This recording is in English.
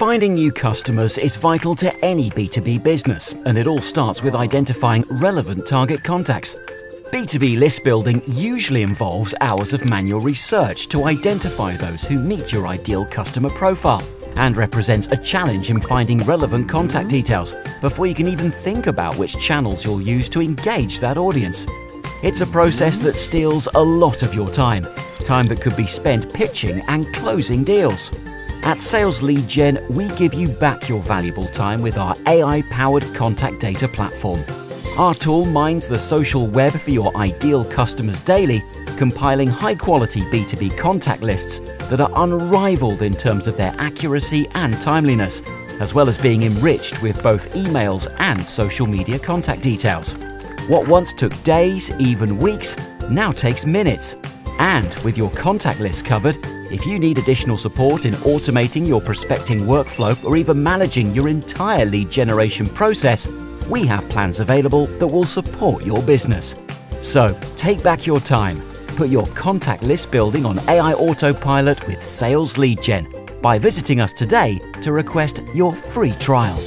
Finding new customers is vital to any B2B business, and it all starts with identifying relevant target contacts. B2B list building usually involves hours of manual research to identify those who meet your ideal customer profile and represents a challenge in finding relevant contact details before you can even think about which channels you'll use to engage that audience. It's a process that steals a lot of your time, time that could be spent pitching and closing deals. At Sales Lead Gen, we give you back your valuable time with our AI powered contact data platform. Our tool mines the social web for your ideal customers daily, compiling high quality B2B contact lists that are unrivaled in terms of their accuracy and timeliness, as well as being enriched with both emails and social media contact details. What once took days, even weeks, now takes minutes. And with your contact list covered, if you need additional support in automating your prospecting workflow or even managing your entire lead generation process, we have plans available that will support your business. So take back your time. Put your contact list building on AI Autopilot with Sales Lead Gen by visiting us today to request your free trial.